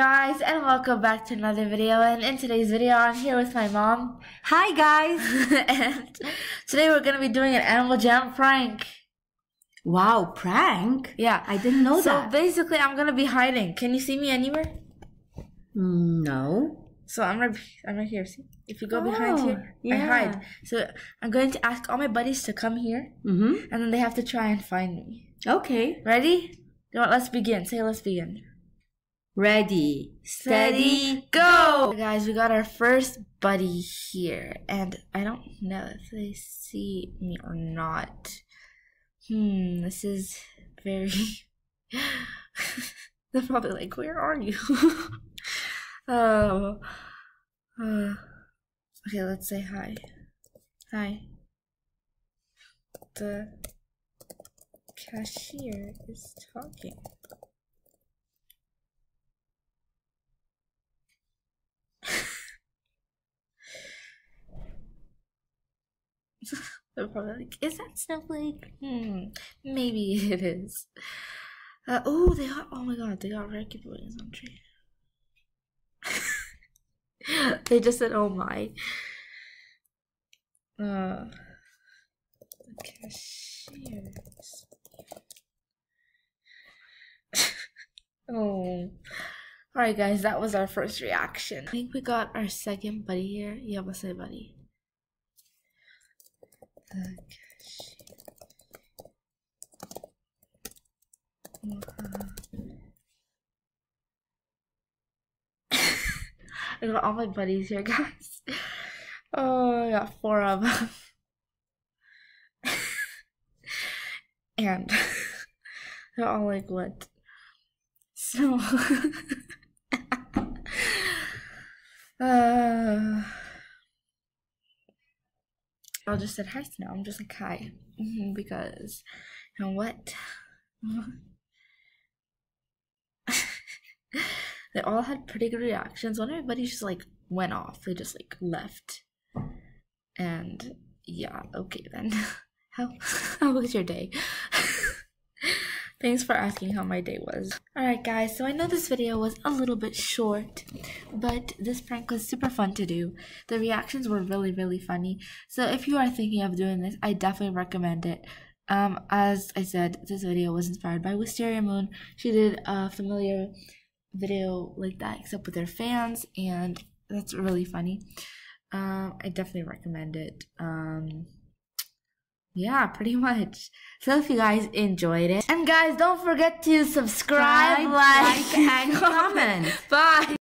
guys and welcome back to another video and in today's video I'm here with my mom Hi guys! and today we're going to be doing an Animal Jam prank. Wow, prank? Yeah. I didn't know So that. So basically I'm going to be hiding. Can you see me anywhere? No. So I'm right, I'm right here. See? If you go behind Oh, here, I hide. So I'm going to ask all my buddies to come here Mm-hmm. and then they have to try and find me. Okay. Ready? You know what? Let's begin. Say let's begin. Ready, steady, go! Guys, we got our first buddy here, and I don't know if they see me or not. Hmm, this is very. They're probably like, "Where are you?" oh, uh, okay. Let's say hi. Hi. The cashier is talking. They're probably like, is that Snowflake? Hmm, maybe it is. Uh, oh, they got, oh my god, they got Ricky Williams on tree. they just said, oh my. Uh, the cashiers. oh. Alright, guys, that was our first reaction. I think we got our second buddy here. Yeah, what's buddy? The I got all my buddies here, guys. Oh, I got four of them. and they're all like, what? So, uh, I'll just said hi Snow. I'm just like hi Mhm, because you know what? they all had pretty good reactions. When everybody just like went off, they just like left. And yeah, okay then. How how was your day? Thanks for asking how my day was. Alright guys, so I know this video was a little bit short, but this prank was super fun to do. The reactions were really, really funny. So if you are thinking of doing this, I definitely recommend it. Um, as I said, this video was inspired by Wisteria Moon. She did a familiar video like that, except with her fans, and that's really funny. Um, I definitely recommend it. Um, yeah, pretty much. So if you guys enjoyed it, and guys, don't forget to subscribe, like, like, and comment. Bye.